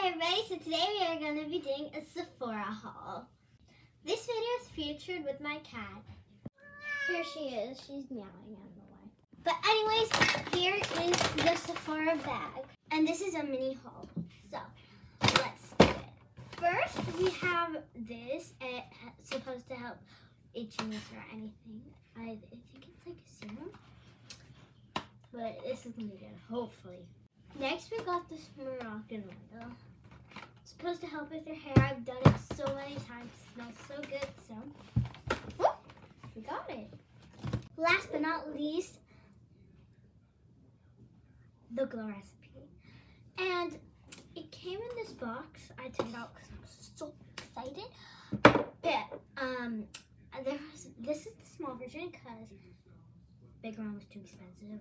Hey everybody, so today we are going to be doing a Sephora haul. This video is featured with my cat. Here she is, she's meowing out of the way. But anyways, here is the Sephora bag. And this is a mini haul. So, let's do it. First, we have this. It's supposed to help itchiness or anything. I, I think it's like a serum. But this is going to be good, hopefully. Next, we got this Moroccan oil. Supposed to help with your hair. I've done it so many times. It smells so good. So, we got it. Last but not least, the glow recipe. And it came in this box. I took it out because I'm so excited. But um, there was this is the small version because big one was too expensive.